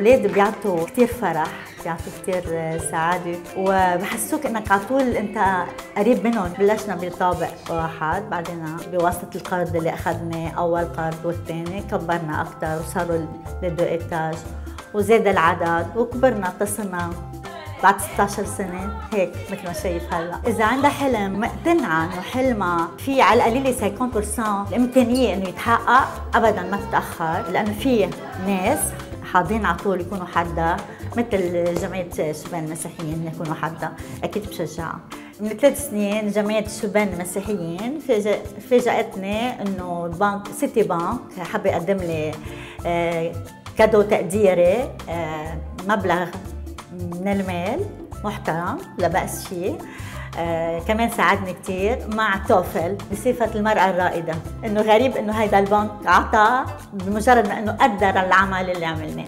الأولاد بيعطوا كثير فرح بيعطوا كثير سعادة. وبحسوك إنك على طول أنت قريب منهم. بلشنا بطابق واحد بعدين بواسطة القرض اللي اخذناه أول قرض والثاني كبرنا أكثر وصاروا لدو إيتاج. وزاد العدد وكبرنا اتصلنا بعد 16 سنة. هيك مثل ما شايف هلا، إذا عندها حلم مقتنعة إنه حلمها في على القليلة 50% الإمكانية إنه يتحقق أبدا ما تتأخر لأنه في ناس حاضرين على طول يكونوا حدا مثل جمعية شبان المسيحيين يكونوا حدا أكيد بشجعها من ثلاث سنين جمعية الشبان المسيحيين فاجأتني إنه البنك سيتي بنك حب يقدم لي آه، كادو تقديري آه، مبلغ من المال. محترم لا بأس فيه. آه كمان ساعدني كثير مع توفل بصفة المرأة الرائدة. إنه غريب إنه هيدا البنك عطى بمجرد ما إنه قدر العمل اللي عملناه.